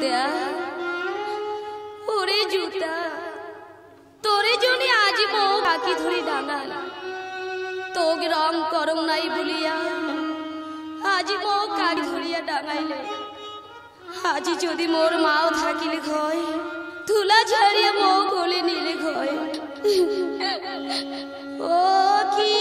জুতা, ওরে জুতা। তোরে জনে আজি মৌ কাকি ধরে ডাঙাল তোগ রং করম নাই বলিয়া আজি মৌ কাকি ধরিয়া ডাঙাইলে। আজি যদি মোর মাও থাকিলে ঘয়, ধুলা ঝাড়িয়া মৌ কোলে নিলে ঘয়। ও কি